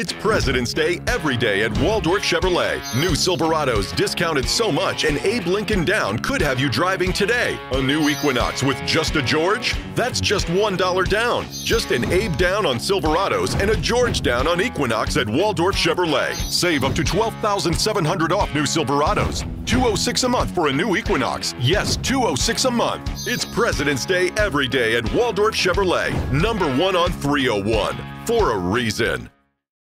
It's President's Day every day at Waldorf Chevrolet. New Silverados discounted so much and Abe Lincoln down could have you driving today. A new Equinox with just a George? That's just $1 down. Just an Abe down on Silverados and a George down on Equinox at Waldorf Chevrolet. Save up to 12700 off new Silverados. 206 a month for a new Equinox. Yes, 206 a month. It's President's Day every day at Waldorf Chevrolet. Number 1 on 301 for a reason.